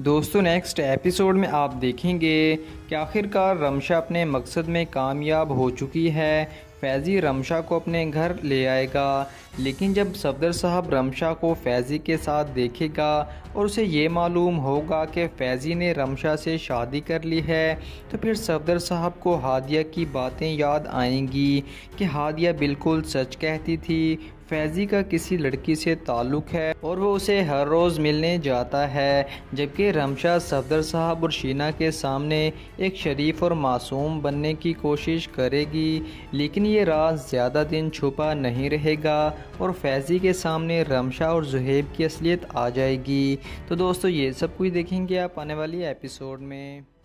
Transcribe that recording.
दोस्तों next episode में आप देखेंगे कि आखिरकार रमशा अपने मकसद में कामयाब हो चुकी है। फैज़ी रमशा को अपने घर ले आएगा। लेकिन जब सफदर साहब रमशा को फैज़ी के साथ देखेगा और उसे ये मालूम होगा कि फैज़ी ने रमशा से शादी कर ली है तो फिर सफदर साहब को हादिया की बातें याद आएँगी कि हादिया बिल्कुल सच कहती थी फैज़ी का किसी लड़की से ताल्लुक़ है और वो उसे हर रोज़ मिलने जाता है, जबकि रमशा सफदर साहब और शीना के सामने एक शरीफ और मासूम बनने की कोशिश करेगी, लेकिन ये राज ज़्यादा दिन छुपा नहीं रहेगा और फैज़ी के सामने रमशा और जहेब की असलियत आ जाएगी। तो दोस्तों, ये सब कुछ देखेंगे आप आने वाली एपिसोड में।